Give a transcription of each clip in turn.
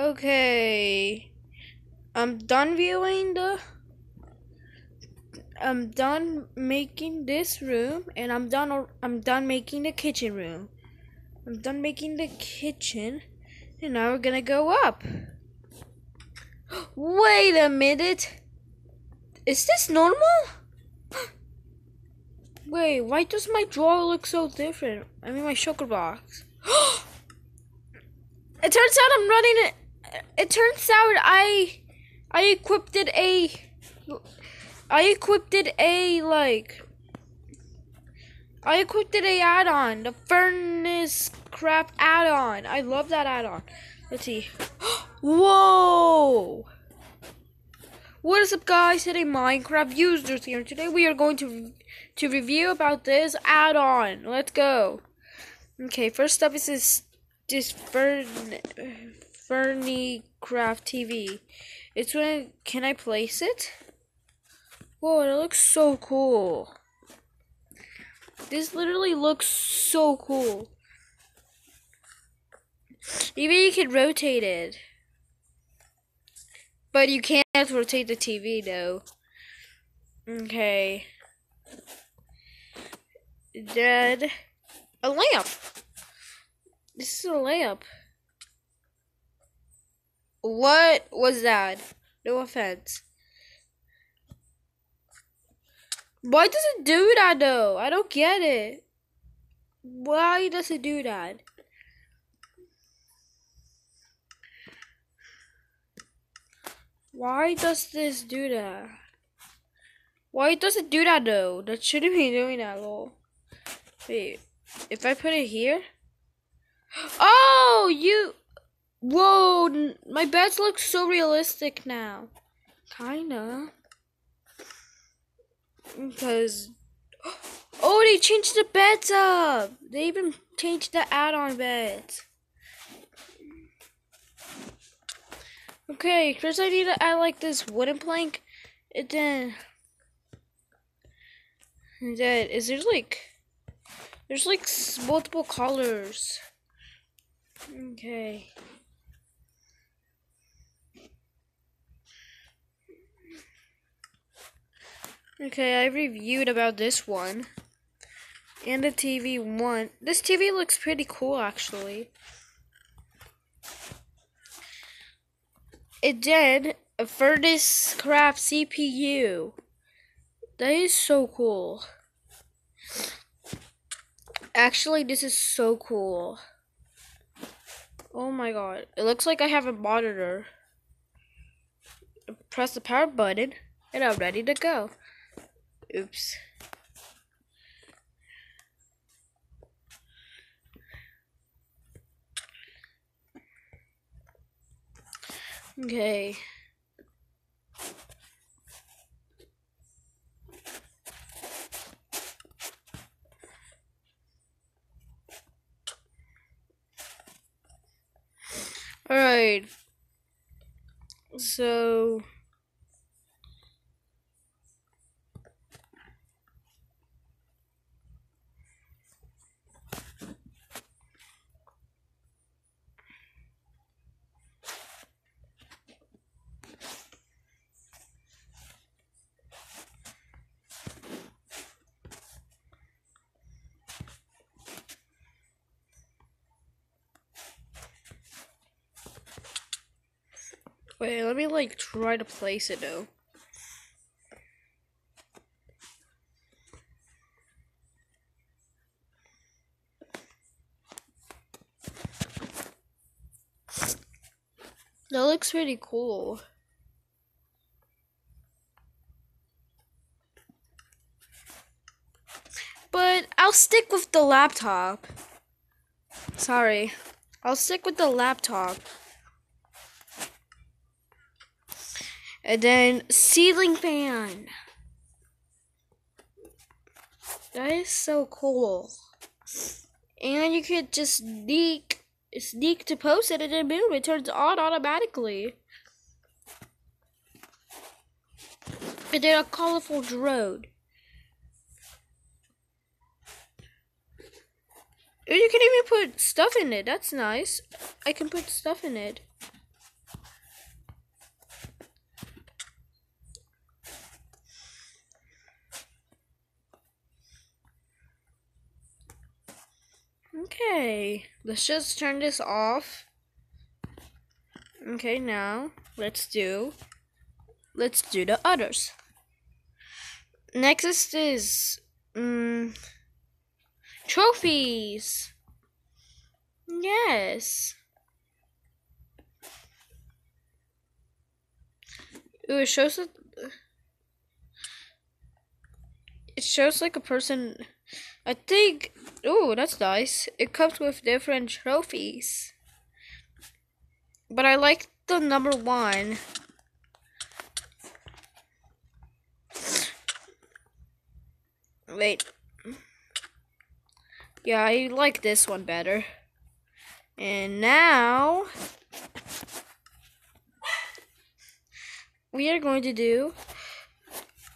Okay. I'm done viewing the. I'm done making this room, and I'm done. I'm done making the kitchen room. I'm done making the kitchen, and now we're gonna go up. Wait a minute. Is this normal? Wait, why does my drawer look so different? I mean, my sugar box. it turns out I'm running it. It turns out I, I equipped it a, I equipped it a like. I equipped it a add-on, the furnace crap add-on. I love that add-on. Let's see. Whoa! What is up guys, today Minecraft users here. Today we are going to to review about this add-on. Let's go. Okay, first up is this this Fern Fernie Craft TV. It's when can I place it? Whoa, it looks so cool. This literally looks so cool. Even you can rotate it. But you can't rotate the TV though. Okay. Dead. A lamp. This is a lamp. What was that? No offense. Why does it do that though? I don't get it. Why does it do that? Why does this do that? Why does it do that though? That shouldn't be doing that, lol. Wait, if I put it here? Oh, you... Whoa, my beds look so realistic now. Kinda. Because... Oh, they changed the beds up! They even changed the add-on beds. Okay, first I need to add like this wooden plank. And then... And then, is there like... There's like multiple colors. Okay. Okay, I reviewed about this one. And the TV one. This TV looks pretty cool actually. It did a Furnicraft CPU. That is so cool. Actually, this is so cool. Oh my god. It looks like I have a monitor. Press the power button, and I'm ready to go. Oops. Okay. Alright. So. Wait, let me like try to place it though. That looks pretty cool. But I'll stick with the laptop. Sorry. I'll stick with the laptop. And then ceiling fan. That is so cool. And you could just sneak sneak to post it and then boom, it turns on automatically. And then a colorful drone. And you can even put stuff in it. That's nice. I can put stuff in it. Okay, let's just turn this off. Okay, now let's do let's do the others. Next is um, trophies. Yes. Ooh, it shows that it shows like a person. I think. Oh, that's nice. It comes with different trophies. But I like the number one. Wait. Yeah, I like this one better. And now we are going to do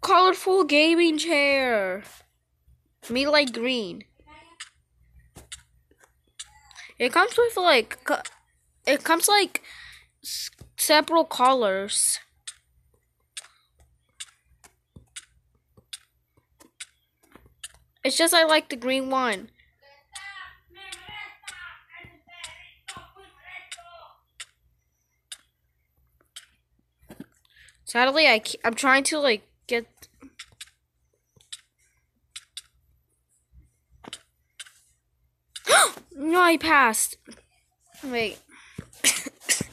colorful gaming chair. Me like green. It comes with like it comes like several colors. It's just I like the green one. Sadly, I I'm trying to like get. No, I passed. Wait.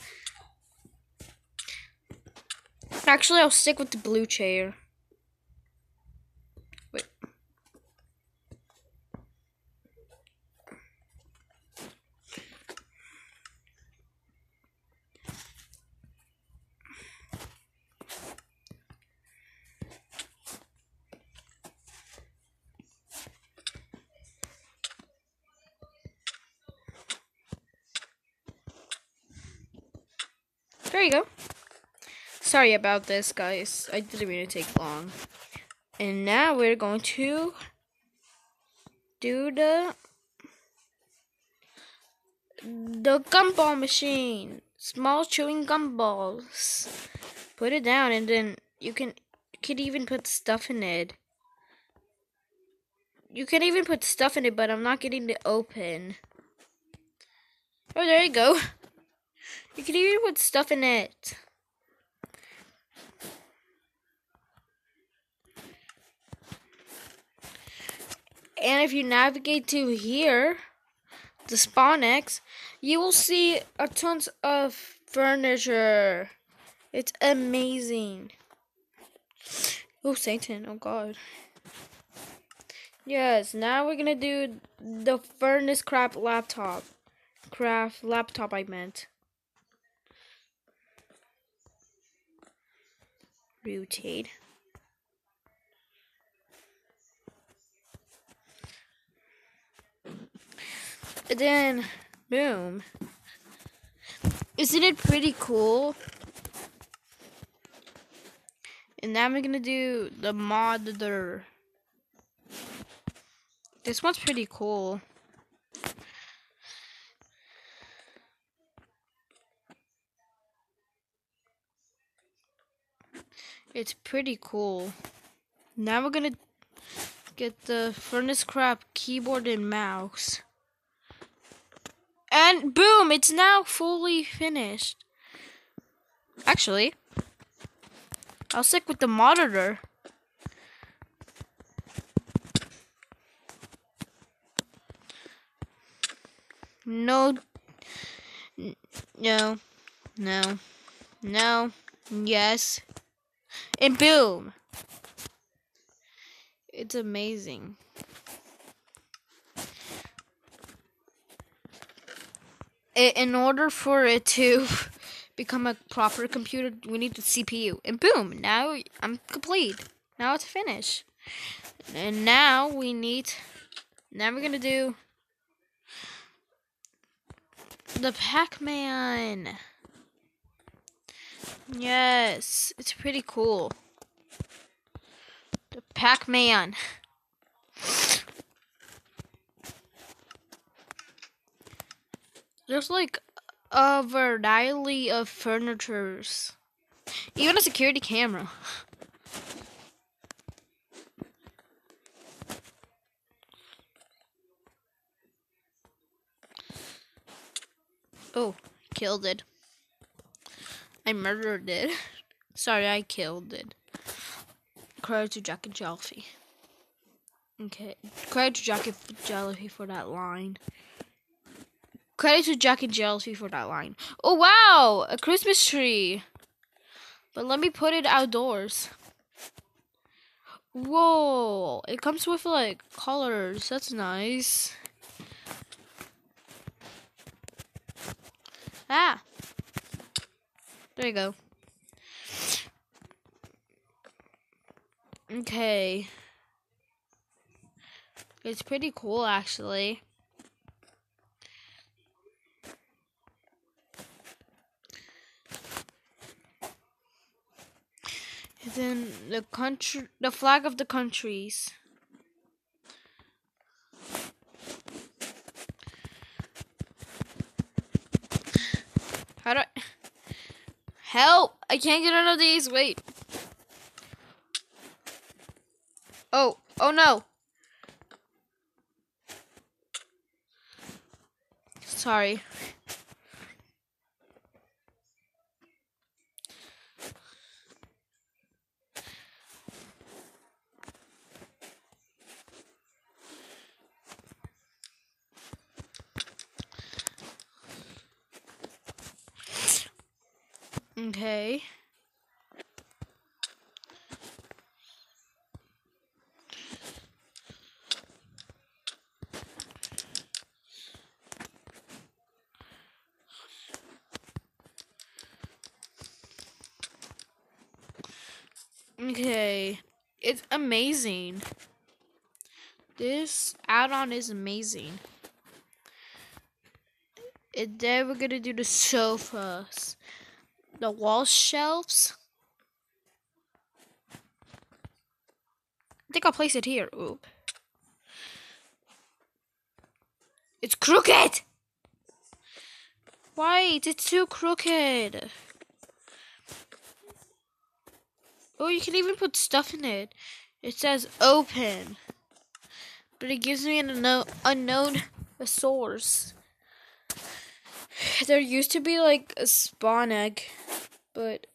Actually, I'll stick with the blue chair. There you go. Sorry about this, guys. I didn't mean to take long. And now we're going to do the the gumball machine. Small chewing gumballs. Put it down and then you can can even put stuff in it. You can even put stuff in it, but I'm not getting it open. Oh, there you go. You can even put stuff in it. And if you navigate to here, the spawn eggs, you will see a tons of furniture. It's amazing. Oh, Satan. Oh, God. Yes, now we're gonna do the Furnicraft laptop. Craft laptop, I meant. Rotate. And then, boom. Isn't it pretty cool? And now we're gonna do the monitor. This one's pretty cool. It's pretty cool. Now we're gonna get the Furnicraft keyboard and mouse. And boom, it's now fully finished. Actually, I'll stick with the monitor. No, no, no, no, yes, and boom. It's amazing. in order for it to become a proper computer, we need the CPU. And boom, now I'm complete. Now it's finished. And now we need, now we're gonna do the Pac-Man. Yes, it's pretty cool. The Pac-Man. There's like a variety of furnitures. Even a security camera. Oh, killed it. I murdered it. Sorry, I killed it. Credit to Jack and Jelly. Okay, credit to Jack and Jelly for that line. Credit to Jack and Jelly for that line. Oh wow, a Christmas tree. But let me put it outdoors. Whoa, it comes with like colors. That's nice. Ah. There you go. Okay. It's pretty cool actually. then the country, the flag of the countries. How do I... Help! I can't get out of these. Wait. Oh. Oh no. Sorry. Okay. Okay. It's amazing. This add-on is amazing. And then we're gonna do the sofas the wall shelves. I think I'll place it here. Oop. It's crooked! Wait, it's too crooked. Oh, you can even put stuff in it. It says open. But it gives me an unknown, unknown source. There used to be like a spawn egg but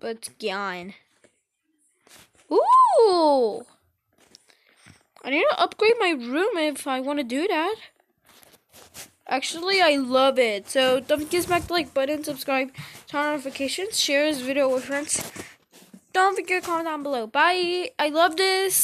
but gone. Ooh! I need to upgrade my room if I want to do that. Actually, I love it. So don't forget to smack the like button, subscribe, turn on notifications, share this video with friends. Don't forget to comment down below. Bye! I love this!